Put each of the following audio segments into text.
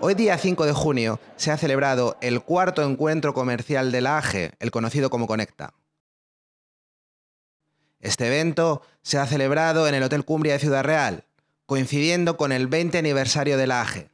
Hoy día 5 de junio se ha celebrado el cuarto encuentro comercial de la AGE, el conocido como Conecta. Este evento se ha celebrado en el Hotel Cumbria de Ciudad Real, coincidiendo con el 20 aniversario de la AGE.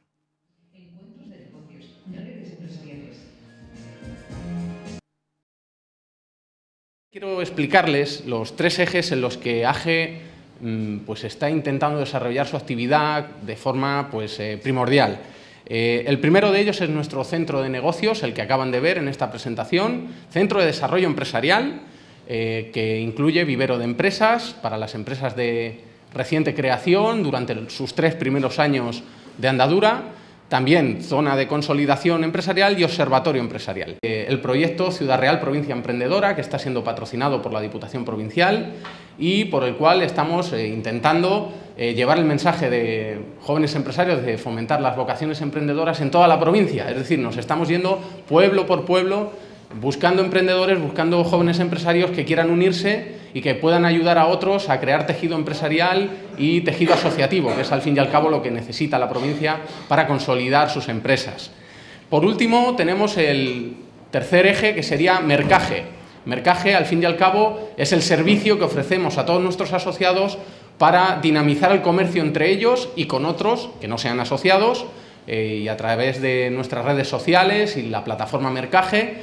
Quiero explicarles los tres ejes en los que AGE mm, pues, está intentando desarrollar su actividad de forma pues, eh, primordial. Eh, el primero de ellos es nuestro centro de negocios, el que acaban de ver en esta presentación, Centro de Desarrollo Empresarial, eh, que incluye vivero de empresas para las empresas de reciente creación durante sus tres primeros años de andadura, también zona de consolidación empresarial y observatorio empresarial. Eh, el proyecto Ciudad Real Provincia Emprendedora, que está siendo patrocinado por la Diputación Provincial y por el cual estamos eh, intentando eh, llevar el mensaje de jóvenes empresarios de fomentar las vocaciones emprendedoras en toda la provincia. Es decir, nos estamos yendo pueblo por pueblo buscando emprendedores, buscando jóvenes empresarios que quieran unirse y que puedan ayudar a otros a crear tejido empresarial y tejido asociativo, que es al fin y al cabo lo que necesita la provincia para consolidar sus empresas. Por último, tenemos el tercer eje, que sería mercaje. Mercaje, al fin y al cabo, es el servicio que ofrecemos a todos nuestros asociados para dinamizar el comercio entre ellos y con otros que no sean asociados eh, y a través de nuestras redes sociales y la plataforma Mercaje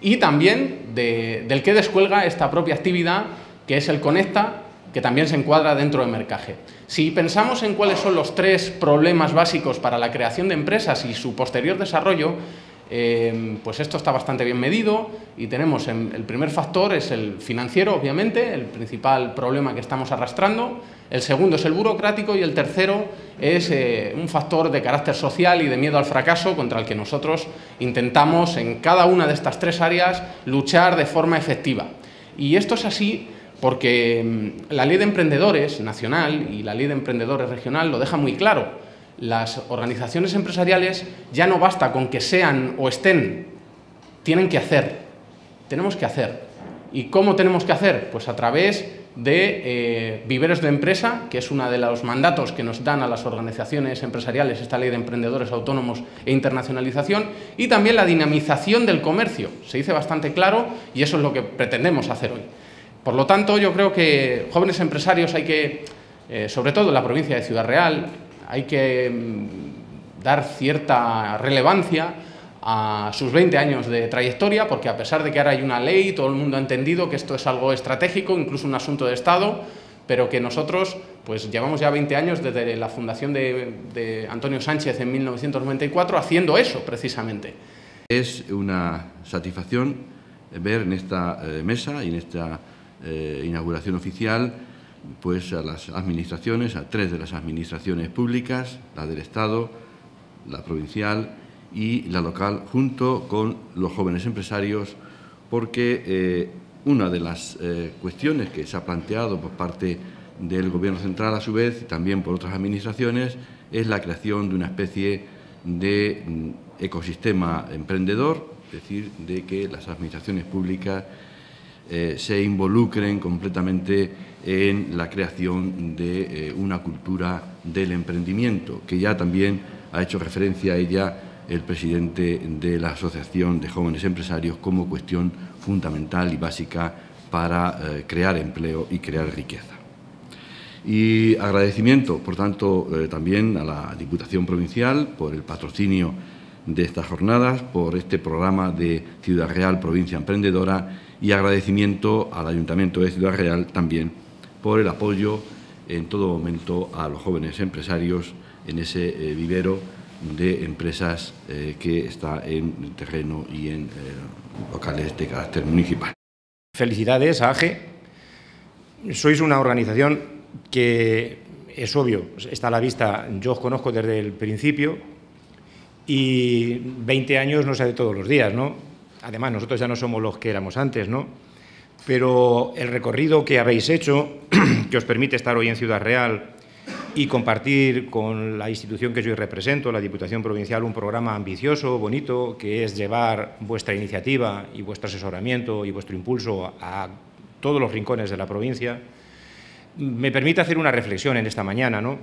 y también del que descuelga esta propia actividad que es el Conecta, que también se encuadra dentro de Mercaje. Si pensamos en cuáles son los tres problemas básicos para la creación de empresas y su posterior desarrollo, eh, pues esto está bastante bien medido y tenemos el primer factor es el financiero, obviamente, el principal problema que estamos arrastrando, el segundo es el burocrático y el tercero es eh, un factor de carácter social y de miedo al fracaso contra el que nosotros intentamos en cada una de estas tres áreas luchar de forma efectiva. Y esto es así porque mm, la ley de emprendedores nacional y la ley de emprendedores regional lo deja muy claro. Las organizaciones empresariales ya no basta con que sean o estén, tienen que hacer, tenemos que hacer. ¿Y cómo tenemos que hacer? Pues a través de eh, viveros de empresa, que es uno de los mandatos que nos dan a las organizaciones empresariales esta ley de emprendedores autónomos e internacionalización, y también la dinamización del comercio. Se dice bastante claro y eso es lo que pretendemos hacer hoy. Por lo tanto, yo creo que jóvenes empresarios hay que, eh, sobre todo en la provincia de Ciudad Real, hay que mm, dar cierta relevancia a sus 20 años de trayectoria, porque a pesar de que ahora hay una ley, todo el mundo ha entendido que esto es algo estratégico, incluso un asunto de Estado, pero que nosotros pues llevamos ya 20 años desde la fundación de, de Antonio Sánchez en 1994 haciendo eso precisamente. Es una satisfacción ver en esta eh, mesa y en esta eh, inauguración oficial pues a las administraciones, a tres de las administraciones públicas, la del Estado, la provincial y la local, junto con los jóvenes empresarios, porque eh, una de las eh, cuestiones que se ha planteado por parte del Gobierno central, a su vez, y también por otras administraciones, es la creación de una especie de mm, ecosistema emprendedor, es decir, de que las administraciones públicas eh, se involucren completamente en la creación de eh, una cultura del emprendimiento, que ya también ha hecho referencia a ella el presidente de la Asociación de Jóvenes Empresarios como cuestión fundamental y básica para eh, crear empleo y crear riqueza. Y agradecimiento, por tanto, también a la Diputación Provincial por el patrocinio de estas jornadas, por este programa de Ciudad Real Provincia Emprendedora y agradecimiento al Ayuntamiento de Ciudad Real también por el apoyo en todo momento a los jóvenes empresarios en ese eh, vivero de empresas eh, que está en terreno y en eh, locales de carácter municipal. Felicidades a AGE. Sois una organización que es obvio, está a la vista, yo os conozco desde el principio y 20 años no sé de todos los días, ¿no? Además, nosotros ya no somos los que éramos antes, ¿no? Pero el recorrido que habéis hecho, que os permite estar hoy en Ciudad Real y compartir con la institución que yo represento, la Diputación Provincial, un programa ambicioso, bonito, que es llevar vuestra iniciativa y vuestro asesoramiento y vuestro impulso a todos los rincones de la provincia, me permite hacer una reflexión en esta mañana, ¿no?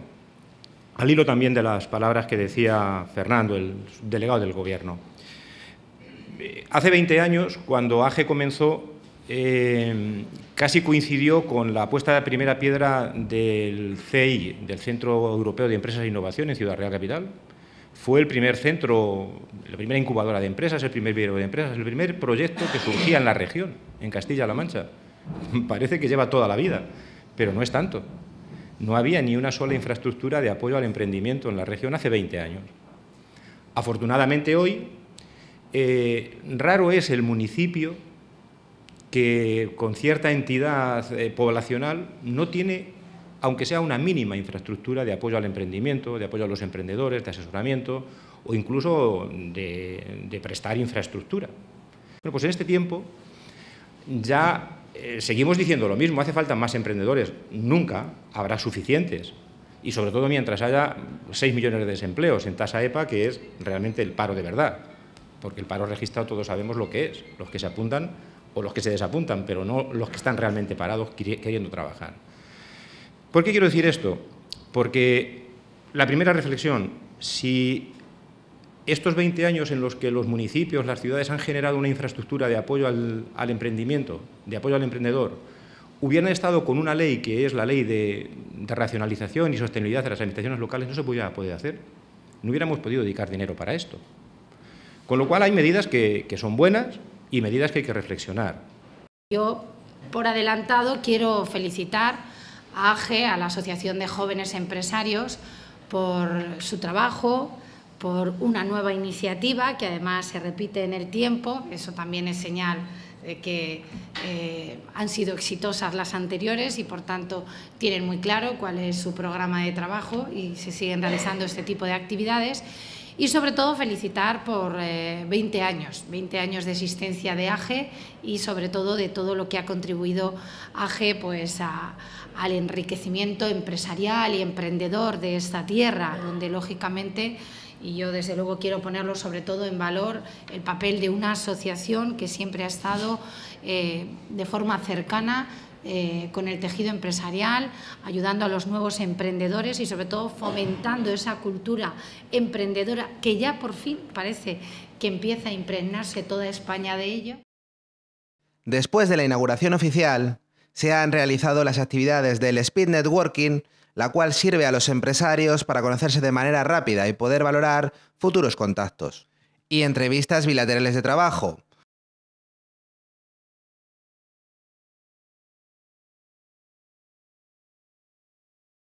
al hilo también de las palabras que decía Fernando, el delegado del Gobierno. Hace 20 años, cuando AGE comenzó, eh, casi coincidió con la puesta de primera piedra del CEI, del Centro Europeo de Empresas e Innovación en Ciudad Real Capital. Fue el primer centro, la primera incubadora de empresas, el primer video de empresas, el primer proyecto que surgía en la región, en Castilla-La Mancha. Parece que lleva toda la vida, pero no es tanto. No había ni una sola infraestructura de apoyo al emprendimiento en la región hace 20 años. Afortunadamente hoy, eh, raro es el municipio que con cierta entidad eh, poblacional no tiene, aunque sea una mínima infraestructura de apoyo al emprendimiento, de apoyo a los emprendedores, de asesoramiento o incluso de, prestar infraestructura. Pues en este tiempo ya eh, seguimos diciendo lo mismo, hace falta más emprendedores, nunca habrá suficientes. Y sobre todo mientras haya 6 millones de desempleos en tasa EPA, que es realmente el paro de verdad. Porque el paro registrado todos sabemos lo que es. Los que se apuntan o los que se desapuntan, pero no los que están realmente parados queriendo trabajar. ¿Por qué quiero decir esto? Porque la primera reflexión, si estos 20 años en los que los municipios, las ciudades han generado una infraestructura de apoyo al, emprendimiento, de apoyo al emprendedor, hubieran estado con una ley que es la ley de, racionalización y sostenibilidad de las administraciones locales, no se podía poder hacer. No hubiéramos podido dedicar dinero para esto. Con lo cual hay medidas que son buenas, y medidas que hay que reflexionar. Yo, por adelantado, quiero felicitar a AGE, a la Asociación de Jóvenes Empresarios, por su trabajo, por una nueva iniciativa que además se repite en el tiempo, eso también es señal de que eh, han sido exitosas las anteriores y por tanto tienen muy claro cuál es su programa de trabajo y se siguen realizando este tipo de actividades y sobre todo felicitar por 20 eh, años, 20 años de existencia de AGE y sobre todo de todo lo que ha contribuido AGE pues, al enriquecimiento empresarial y emprendedor de esta tierra, donde lógicamente y yo desde luego quiero ponerlo sobre todo en valor el papel de una asociación que siempre ha estado eh, de forma cercana eh, con el tejido empresarial, ayudando a los nuevos emprendedores y sobre todo fomentando esa cultura emprendedora que ya por fin parece que empieza a impregnarse toda España de ello. Después de la inauguración oficial, se han realizado las actividades del Speed Networking, la cual sirve a los empresarios para conocerse de manera rápida y poder valorar futuros contactos. Y entrevistas bilaterales de trabajo,